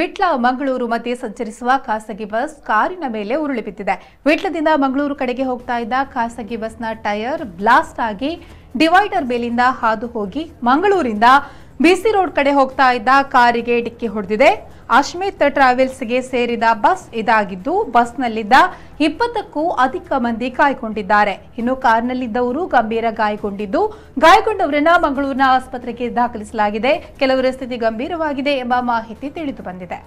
ವಿಟ್ಲ, ಮಂಗಳೂರು ಮಧ್ಯೆ ಸಂಚರಿಸುವ ಖಾಸಗಿ ಬಸ್ ಕಾರಿನ ಮೇಲೆ ಉರುಳಿ ಬಿದ್ದಿದೆ. ವಿಟ್ಲದಿಂದ ಮಂಗಳೂರು ಕಡೆಗೆ ಹೋಗ್ತಾ ಇದ್ದ ಖಾಸಗಿ ಬಸ್ನ ಟೈರ್ ಬ್ಲಾಸ್ಟ್ ಆಗಿ ಡಿವೈಡರ್ ಮೇಲಿಂದ ಹಾದು ಹೋಗಿ ಮಂಗಳೂರಿಂದ ಬಿಸಿ ರೋಡ್ ಕಡೆ ಹೋಗ್ತಾ ಇದ್ದ ಕಾರಿಗೆ ಡಿಕ್ಕಿ ಹೊಡೆದಿದೆ. ಅಶ್ಮಿತ್ ಟ್ರಾವೆಲ್ಸ್ಗೆ ಸೇರಿದ ಬಸ್ ಇದಾಗಿದ್ದು, ಬಸ್ನಲ್ಲಿದ್ದ ಇಪ್ಪತ್ತಕ್ಕೂ ಅಧಿಕ ಮಂದಿ ಕಾಯ್ಕೊಂಡಿದ್ದಾರೆ. ಇನ್ನು ಕಾರ್ನಲ್ಲಿದ್ದವರು ಗಂಭೀರ ಗಾಯಗೊಂಡಿದ್ದು, ಗಾಯಗೊಂಡವರನ್ನ ಮಂಗಳೂರಿನ ಆಸ್ಪತ್ರೆಗೆ ದಾಖಲಿಸಲಾಗಿದೆ. ಕೆಲವರ ಸ್ಥಿತಿ ಗಂಭೀರವಾಗಿದೆ ಎಂಬ ಮಾಹಿತಿ ತಿಳಿದು ಬಂದಿದೆ.